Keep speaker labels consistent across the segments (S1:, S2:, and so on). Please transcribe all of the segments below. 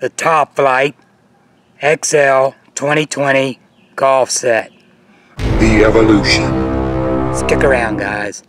S1: the Top Flite XL 2020 golf set.
S2: The evolution.
S1: Stick around, guys.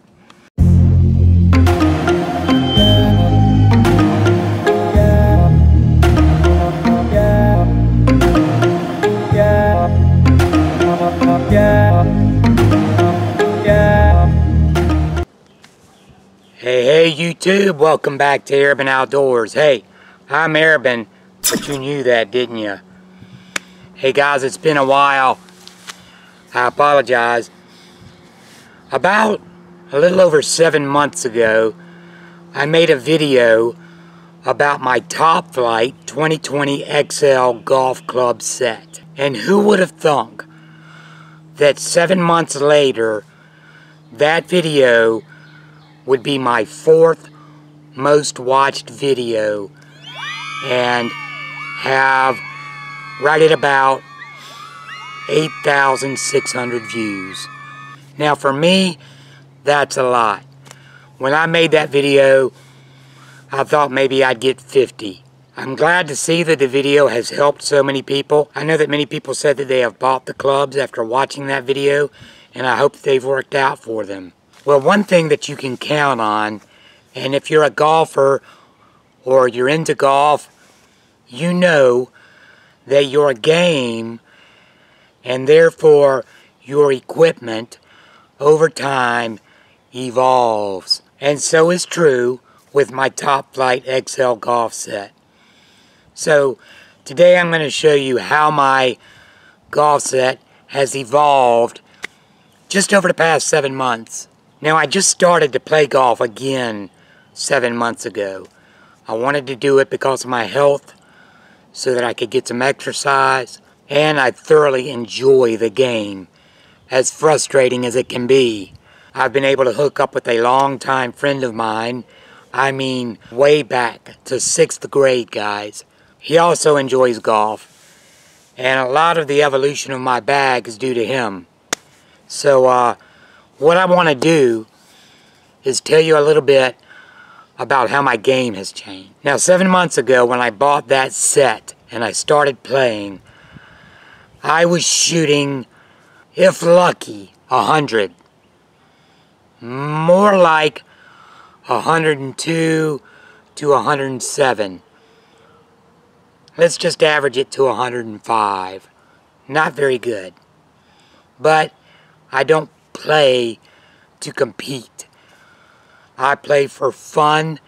S1: Hey, hey, YouTube, welcome back to Erobin Outdoors. Hey, I'm Erobin, but you knew that, didn't you? Hey guys, it's been a while. I apologize. About a little over seven months ago, I made a video about my Top Flite 2020 XL golf club set. And who would have thunk that seven months later, that video would be my fourth most watched video and have right at about 8,600 views. Now for me, that's a lot. When I made that video, I thought maybe I'd get 50. I'm glad to see that the video has helped so many people. I know that many people said that they have bought the clubs after watching that video, and I hope they've worked out for them. Well, one thing that you can count on, and if you're a golfer or you're into golf, you know that your game and therefore your equipment over time evolves. And so is true with my Top Flite XL golf set. So today I'm going to show you how my golf set has evolved just over the past seven months. Now I just started to play golf again seven months ago. I wanted to do it because of my health so that I could get some exercise and I thoroughly enjoy the game as frustrating as it can be. I've been able to hook up with a longtime friend of mine I mean way back to sixth grade guys. He also enjoys golf and a lot of the evolution of my bag is due to him. So uh, what I want to do is tell you a little bit about how my game has changed. Now, seven months ago when I bought that set and I started playing, I was shooting, if lucky, a hundred. More like 102 to 107. Let's just average it to 105. Not very good. But I don't play to compete. I play for fun.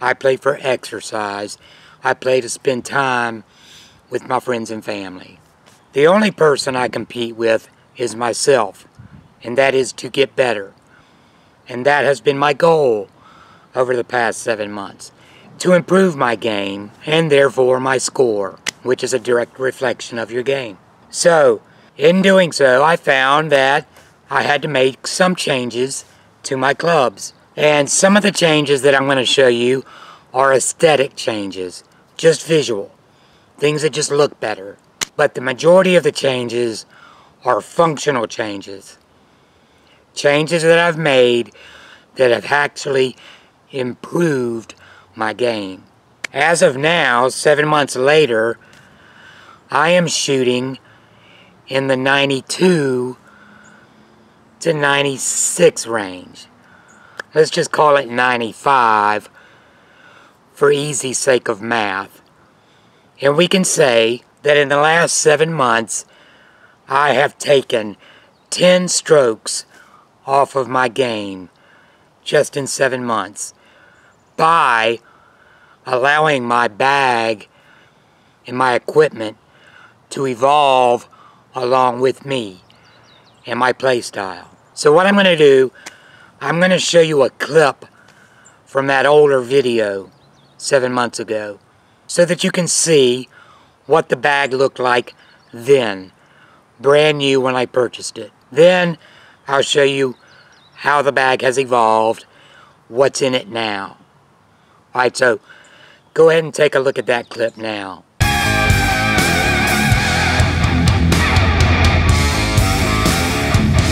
S1: I play for exercise. I play to spend time with my friends and family. The only person I compete with is myself, and that is to get better. And that has been my goal over the past seven months. To improve my game, and therefore my score, which is a direct reflection of your game. So, in doing so, I found that I had to make some changes to my clubs. And some of the changes that I'm going to show you are aesthetic changes, just visual, things that just look better. But the majority of the changes are functional changes. Changes that I've made that have actually improved my game. As of now, seven months later, I am shooting in the 92 to 96 range. Let's just call it 95 for easy sake of math. And we can say that in the last seven months, I have taken 10 strokes off of my game just in seven months by allowing my bag and my equipment to evolve along with me and my play style. So what I'm going to do, I'm going to show you a clip from that older video seven months ago so that you can see what the bag looked like then, brand new when I purchased it. Then I'll show you how the bag has evolved, what's in it now. Alright, so go ahead and take a look at that clip now.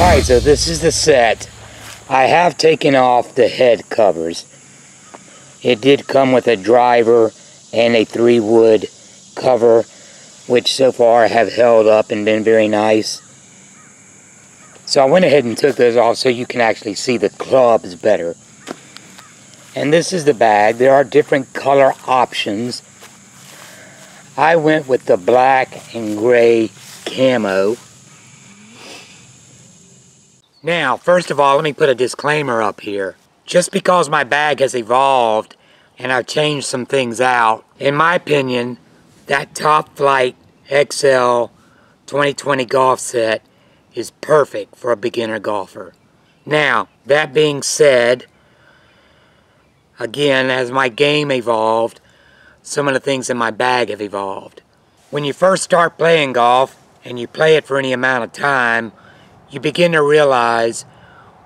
S1: Alright, so this is the set. I have taken off the head covers. It did come with a driver and a three wood cover, which so far have held up and been very nice. So I went ahead and took those off so you can actually see the clubs better. And this is the bag. There are different color options. I went with the black and gray camo. Now, first of all, let me put a disclaimer up here. Just because my bag has evolved and I've changed some things out, in my opinion, that Top Flite XL 2020 golf set is perfect for a beginner golfer. Now, that being said, again, as my game evolved, some of the things in my bag have evolved. When you first start playing golf and you play it for any amount of time, you begin to realize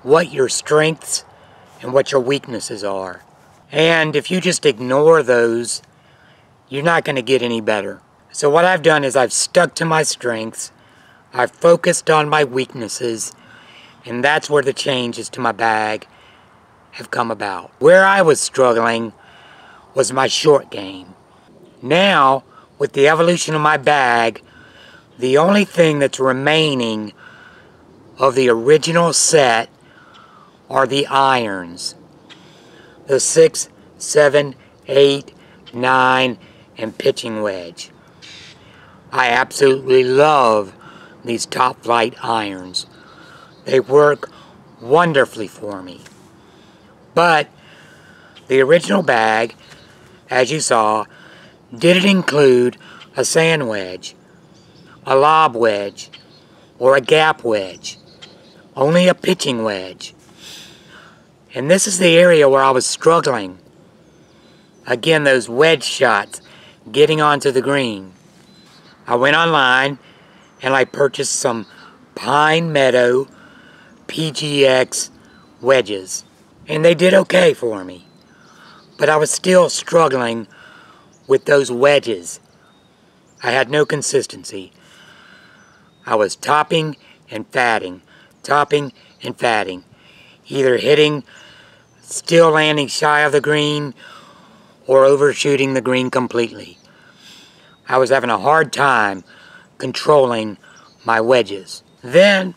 S1: what your strengths and what your weaknesses are. And if you just ignore those, you're not going to get any better. So what I've done is I've stuck to my strengths, I've focused on my weaknesses, and that's where the changes to my bag have come about. Where I was struggling was my short game. Now, with the evolution of my bag, the only thing that's remaining of the original set are the irons. The 6, 7, 8, 9, and pitching wedge. I absolutely love these Top Flite irons. They work wonderfully for me. But the original bag, as you saw, didn't include a sand wedge, a lob wedge, or a gap wedge only a pitching wedge. And this is the area where I was struggling. Again, those wedge shots, getting onto the green. I went online and I purchased some Pine Meadow PGX wedges. And they did okay for me. But I was still struggling with those wedges. I had no consistency. I was topping and fatting topping, and fatting. Either hitting, still landing shy of the green, or overshooting the green completely. I was having a hard time controlling my wedges. Then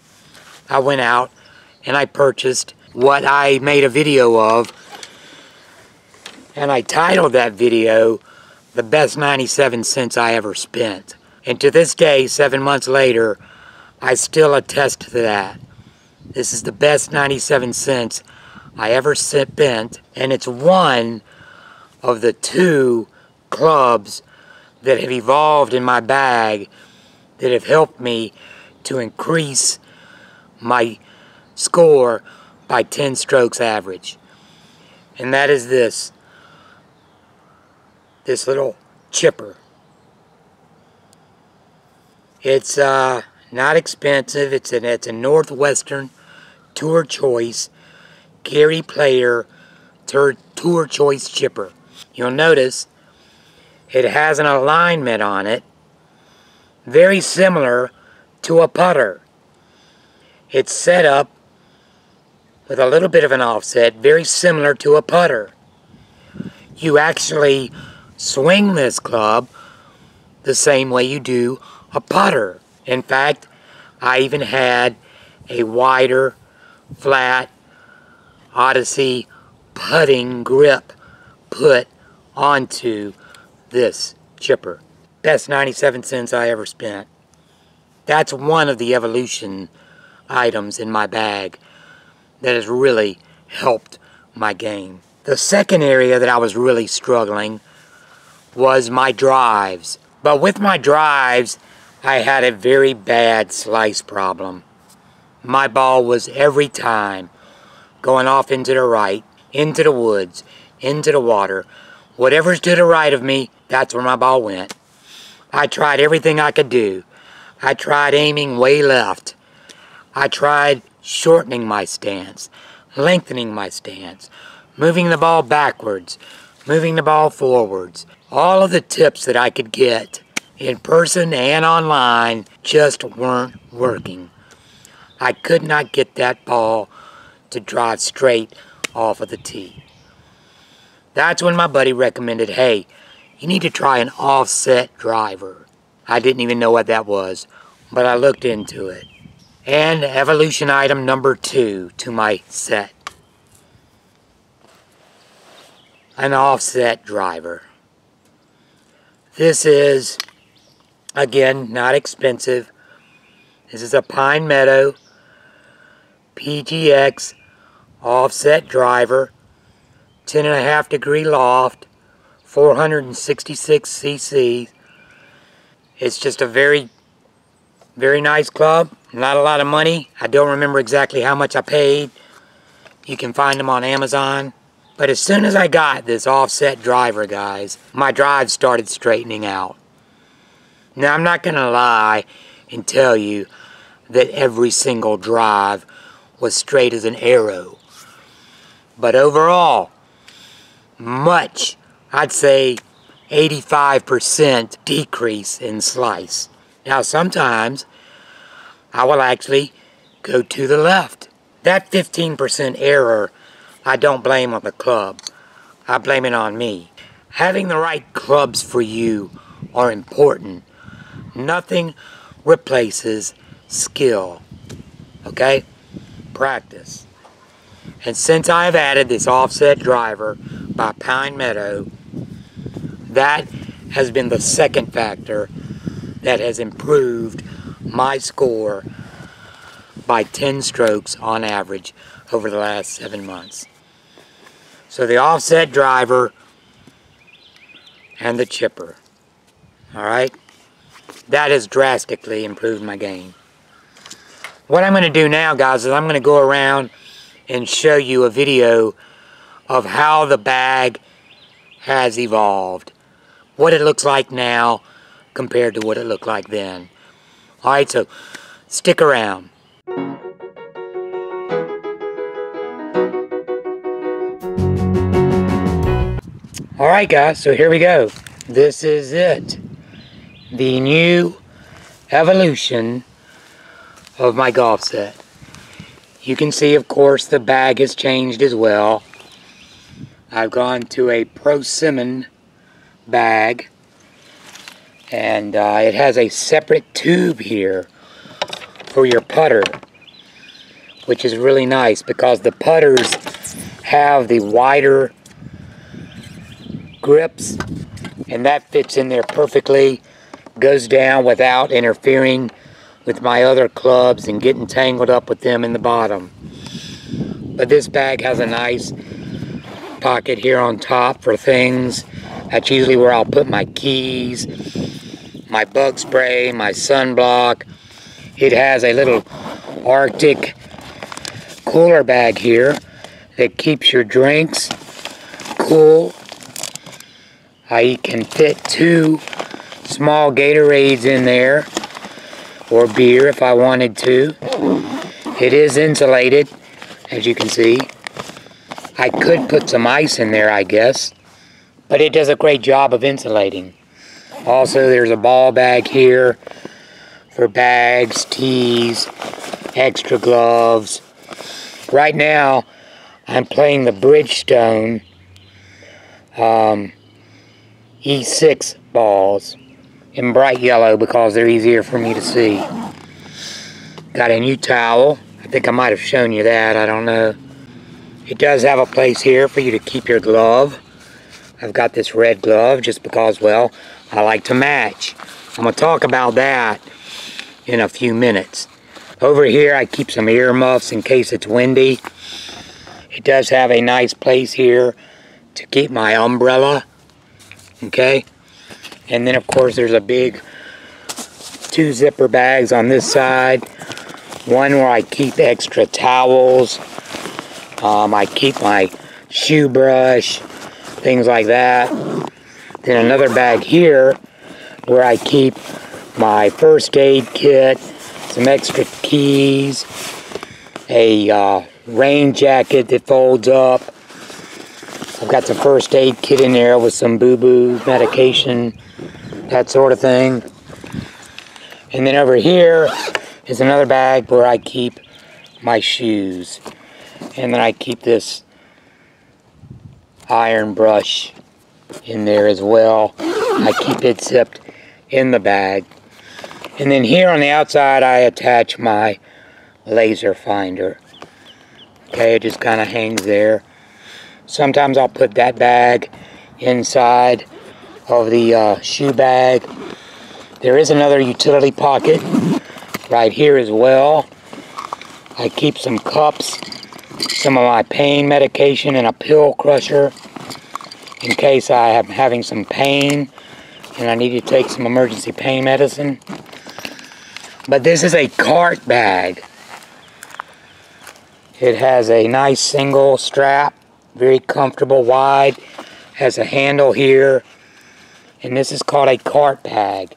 S1: I went out and I purchased what I made a video of and I titled that video the best 97 cents I ever spent. And to this day, seven months later, I still attest to that. This is the best 97 cents I ever spent, and it's one of the two clubs that have evolved in my bag that have helped me to increase my score by 10 strokes average. And that is this, this little chipper. It's uh, not expensive. It's a, it's a Northwestern Tour Choice Gary Player Tour, Tour Choice Chipper. You'll notice it has an alignment on it very similar to a putter. It's set up with a little bit of an offset, very similar to a putter. You actually swing this club the same way you do a putter. In fact, I even had a wider flat Odyssey putting grip put onto this chipper. Best 97 cents I ever spent. That's one of the evolution items in my bag that has really helped my game. The second area that I was really struggling was my drives. But with my drives, I had a very bad slice problem my ball was every time going off into the right, into the woods, into the water. Whatever's to the right of me, that's where my ball went. I tried everything I could do. I tried aiming way left. I tried shortening my stance, lengthening my stance, moving the ball backwards, moving the ball forwards. All of the tips that I could get in person and online just weren't working. I could not get that ball to drive straight off of the tee. That's when my buddy recommended, hey, you need to try an offset driver. I didn't even know what that was, but I looked into it. And evolution item number two to my set. An offset driver. This is, again, not expensive. This is a Pine Meadow PGX offset driver, 10 and a half degree loft, 466 cc. It's just a very, very nice club. Not a lot of money. I don't remember exactly how much I paid. You can find them on Amazon. But as soon as I got this offset driver, guys, my drive started straightening out. Now, I'm not going to lie and tell you that every single drive was straight as an arrow. But overall, much, I'd say 85% decrease in slice. Now sometimes I will actually go to the left. That 15% error I don't blame on the club. I blame it on me. Having the right clubs for you are important. Nothing replaces skill. Okay? Practice. And since I have added this offset driver by Pine Meadow, that has been the second factor that has improved my score by 10 strokes on average over the last seven months. So the offset driver and the chipper. Alright? That has drastically improved my game. What I'm going to do now, guys, is I'm going to go around and show you a video of how the bag has evolved. What it looks like now compared to what it looked like then. Alright, so stick around. Alright guys, so here we go. This is it. The new evolution of my golf set. You can see, of course, the bag has changed as well. I've gone to a Persimmon bag. And uh, it has a separate tube here for your putter. Which is really nice because the putters have the wider grips. And that fits in there perfectly. Goes down without interfering with my other clubs and getting tangled up with them in the bottom. But this bag has a nice pocket here on top for things. That's usually where I'll put my keys, my bug spray, my sunblock. It has a little Arctic cooler bag here that keeps your drinks cool. I can fit two small Gatorades in there or beer if I wanted to. It is insulated, as you can see. I could put some ice in there, I guess, but it does a great job of insulating. Also, there's a ball bag here for bags, tees, extra gloves. Right now, I'm playing the Bridgestone um, E6 balls in bright yellow because they're easier for me to see. Got a new towel. I think I might have shown you that. I don't know. It does have a place here for you to keep your glove. I've got this red glove just because, well, I like to match. I'm going to talk about that in a few minutes. Over here, I keep some earmuffs in case it's windy. It does have a nice place here to keep my umbrella. Okay? And then of course there's a big two zipper bags on this side. One where I keep extra towels. Um, I keep my shoe brush, things like that. Then another bag here where I keep my first aid kit, some extra keys, a uh, rain jacket that folds up. I've got the first aid kit in there with some boo-boo medication that sort of thing. And then over here is another bag where I keep my shoes. And then I keep this iron brush in there as well. I keep it zipped in the bag. And then here on the outside I attach my laser finder. Okay, it just kind of hangs there. Sometimes I'll put that bag inside of the uh, shoe bag. There is another utility pocket right here as well. I keep some cups, some of my pain medication, and a pill crusher in case I am having some pain and I need to take some emergency pain medicine. But this is a cart bag. It has a nice single strap, very comfortable, wide, has a handle here, and this is called a cart bag.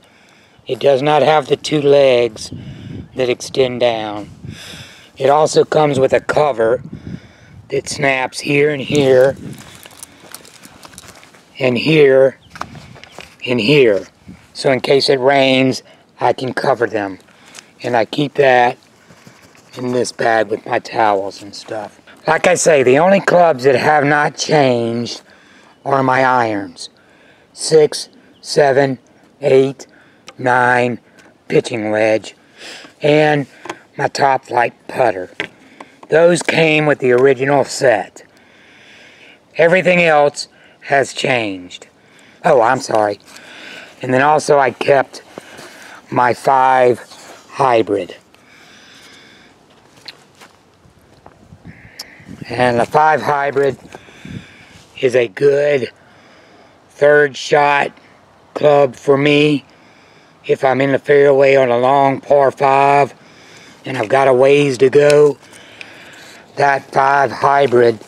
S1: It does not have the two legs that extend down. It also comes with a cover that snaps here and here, and here, and here. So in case it rains, I can cover them. And I keep that in this bag with my towels and stuff. Like I say, the only clubs that have not changed are my irons. Six, seven, eight, nine, pitching wedge, and my Top-Flite putter. Those came with the original set. Everything else has changed. Oh, I'm sorry. And then also I kept my five hybrid. And the 5 hybrid is a good third shot club for me if I'm in the fairway on a long par 5 and I've got a ways to go. That 5 hybrid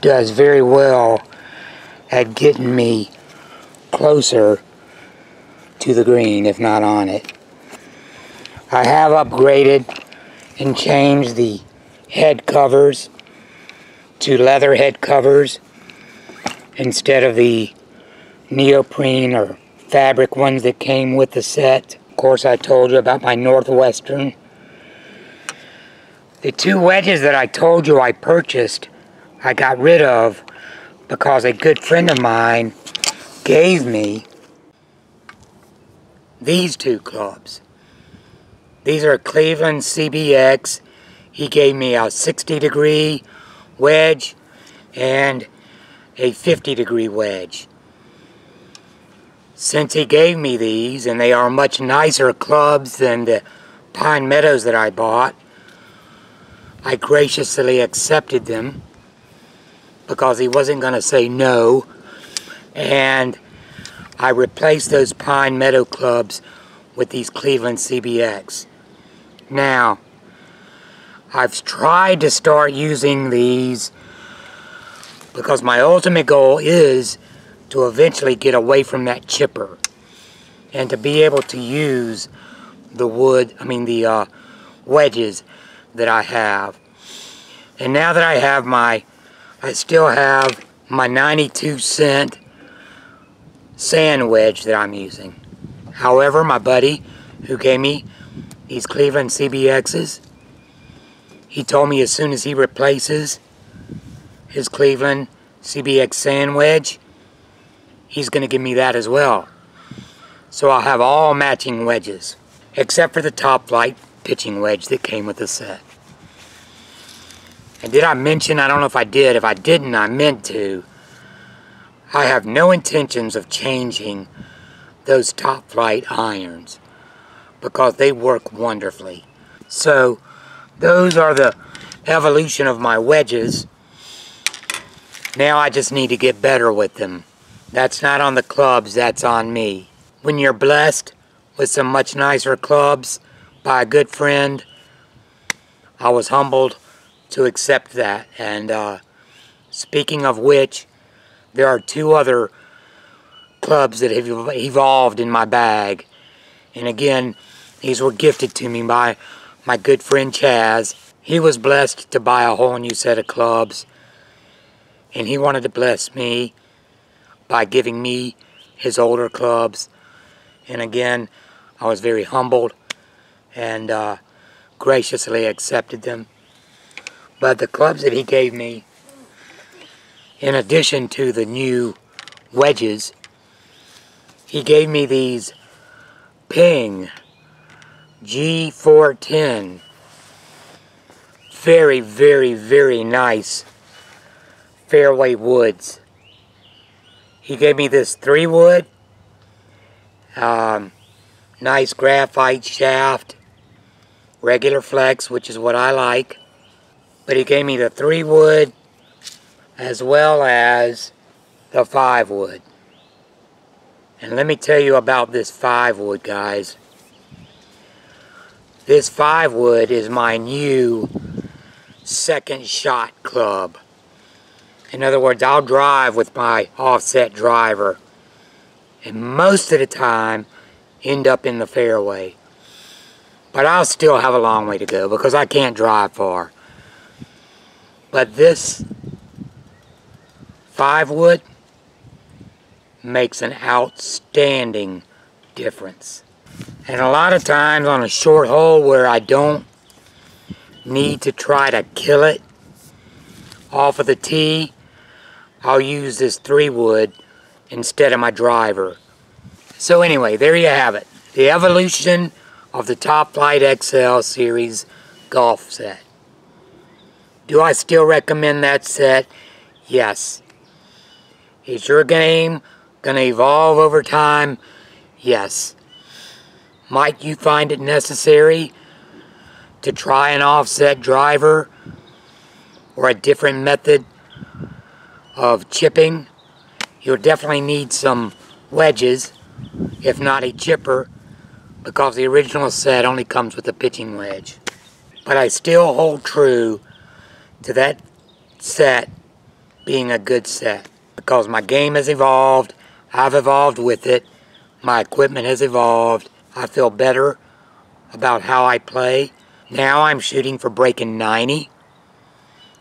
S1: does very well at getting me closer to the green if not on it. I have upgraded and changed the head covers to leather head covers instead of the neoprene or fabric ones that came with the set. Of course, I told you about my Northwestern. The two wedges that I told you I purchased, I got rid of because a good friend of mine gave me these two clubs. These are Cleveland CBX. He gave me a 60 degree wedge and a 50 degree wedge. Since he gave me these, and they are much nicer clubs than the Pine Meadows that I bought, I graciously accepted them because he wasn't going to say no. And I replaced those Pine Meadow clubs with these Cleveland CBX. Now, I've tried to start using these because my ultimate goal is to eventually get away from that chipper and to be able to use the wood, I mean the uh, wedges that I have. And now that I have my, I still have my 92 cent sand wedge that I'm using. However, my buddy who gave me these Cleveland CBXs, he told me as soon as he replaces his Cleveland CBX sand wedge, he's going to give me that as well. So I'll have all matching wedges, except for the Top-Flite pitching wedge that came with the set. And did I mention, I don't know if I did, if I didn't, I meant to, I have no intentions of changing those Top Flite irons because they work wonderfully. So those are the evolution of my wedges. Now I just need to get better with them. That's not on the clubs, that's on me. When you're blessed with some much nicer clubs by a good friend, I was humbled to accept that. And uh, speaking of which, there are two other clubs that have evolved in my bag. And again, these were gifted to me by my good friend Chaz. He was blessed to buy a whole new set of clubs. And he wanted to bless me by giving me his older clubs. And again, I was very humbled and uh, graciously accepted them. But the clubs that he gave me, in addition to the new wedges, he gave me these Ping G410. Very, very, very nice fairway woods. He gave me this three wood, um, nice graphite shaft, regular flex, which is what I like. But he gave me the three wood as well as the five wood. And let me tell you about this five wood, guys. This five wood is my new second shot club. In other words, I'll drive with my offset driver and most of the time end up in the fairway. But I'll still have a long way to go because I can't drive far. But this five wood makes an outstanding difference. And a lot of times on a short hole where I don't need to try to kill it off of the tee, I'll use this three wood instead of my driver. So anyway, there you have it. The evolution of the Top Flite XL series golf set. Do I still recommend that set? Yes. Is your game going to evolve over time? Yes. Might you find it necessary to try an offset driver or a different method of chipping, you'll definitely need some wedges, if not a chipper, because the original set only comes with a pitching wedge. But I still hold true to that set being a good set because my game has evolved, I've evolved with it, my equipment has evolved, I feel better about how I play. Now I'm shooting for breaking 90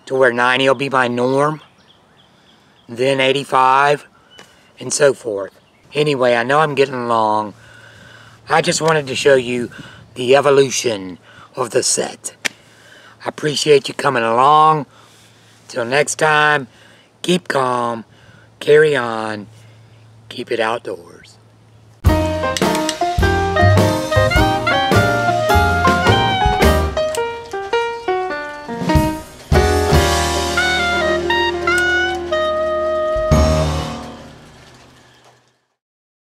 S1: to where 90 will be my norm then 85, and so forth. Anyway, I know I'm getting long. I just wanted to show you the evolution of the set. I appreciate you coming along. Till next time, keep calm, carry on, keep it outdoors.